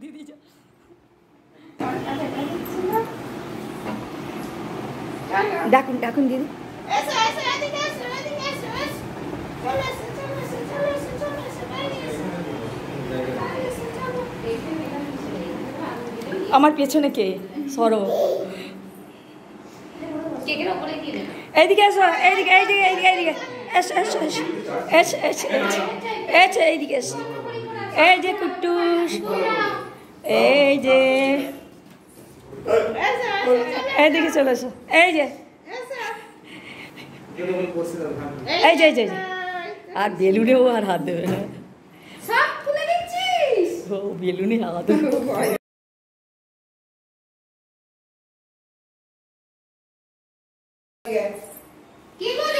দিদি ডাকুন ডাকুন দিদি। আমার পেছনে কে? সরব। এইদিকে এসো এইদিকে এইদিকে এইদিকে এইদিকে। এসো এসো এসো এসো এসো এসো এসো এইদিকে এসো। এই যে কুট্টুস এই যে এইদিকে চলে এসো এই যে। এই যে এই যে। আর বেলুনেও আর হাত দেবে না। ও বেলুনে হাত দেবে। কি গো দেশলাই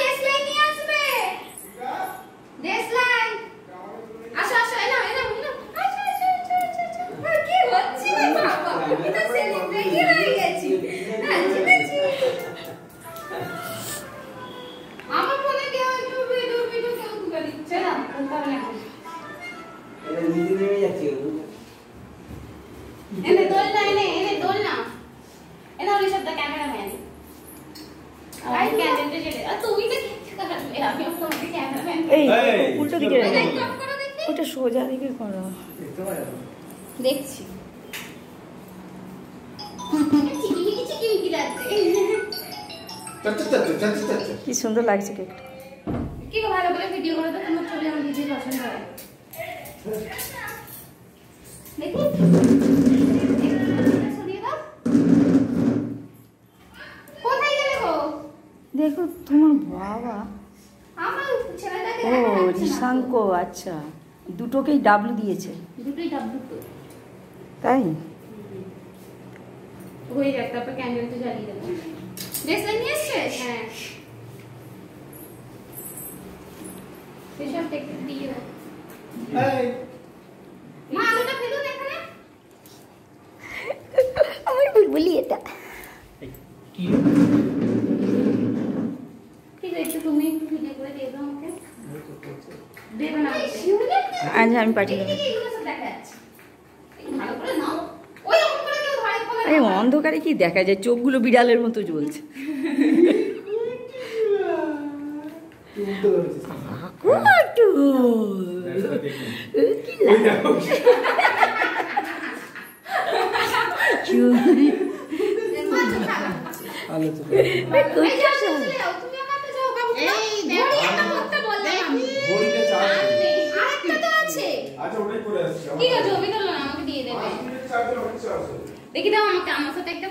এটা নিজে নেমে যাচ্ছে এনে দোল না এনে এনে দোল না এনে ওই সব ক্যামেরাম্যান আই ক্যামেরাতে চলে আর তুই তো আমি তোমাকে ক্যামেরাম্যান এই এই, উল্টো দিকে ওটা সোজা দিকে করো। দেখছি। কি সুন্দর লাগছে কেকটা কি ভালো করে ভিডিও করে তো তোমার বাবা। ও তো। রিশাঙ্ক আচ্ছা। দুটোকেই ডাবলু দিয়েছে। দুটোই ডাব্লু তাই? হয়ে যাক তারপর ক্যান্ডেলটা জ্বালিয়ে দেবো। ড্রেসটা নিয়ে এসছিস? হ্যাঁ। সেসব একটু দিয়ে দাও এই, মা আলুটা ফেলুন এখানে আমার বুলবুলি এটা কি? ঠিক আছে একটু তুমি একটু ভিডিও করে দিয়ে দাও আমাকে। দেবে না আচ্ছা আমি পাঠিয়ে দেবো। এই অন্ধকারে কি দেখা যায়? চোখগুলো বিড়ালের মতো জ্বলছে। ওটাই করে আসছি। ঠিক আছে, তোলো আমাকে দিয়ে দেবে। দেখি দাও আমাকে আমার সাথে একটা